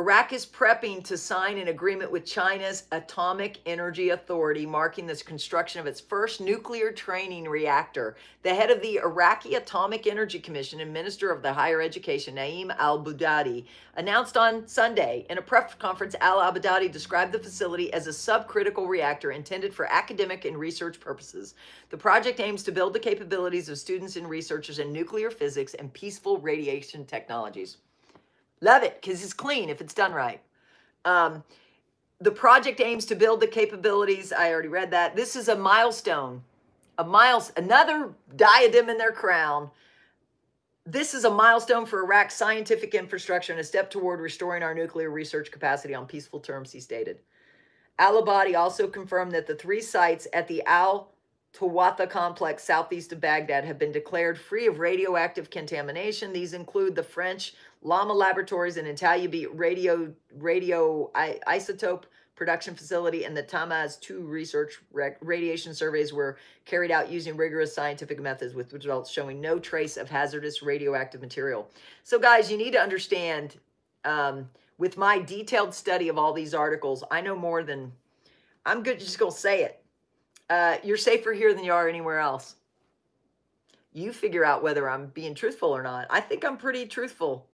Iraq is prepping to sign an agreement with China's Atomic Energy Authority, marking the construction of its first nuclear training reactor. The head of the Iraqi Atomic Energy Commission and Minister of the Higher Education, Naim Al Budadi, announced on Sunday in a press conference Al Abadadi described the facility as a subcritical reactor intended for academic and research purposes. The project aims to build the capabilities of students and researchers in nuclear physics and peaceful radiation technologies. Love it because it's clean if it's done right. Um, the project aims to build the capabilities. I already read that. This is a milestone, a miles, another diadem in their crown. This is a milestone for Iraq's scientific infrastructure and a step toward restoring our nuclear research capacity on peaceful terms, he stated. Al Abadi also confirmed that the three sites at the Al Tawatha complex southeast of Baghdad have been declared free of radioactive contamination. These include the French Lama Laboratories and Italibet radio, radio isotope production facility and the Tammuz 2 research radiation surveys were carried out using rigorous scientific methods with results showing no trace of hazardous radioactive material. So guys, you need to understand um, with my detailed study of all these articles, I know more than, I'm good just going to say it. Uh, you're safer here than you are anywhere else. You figure out whether I'm being truthful or not. I think I'm pretty truthful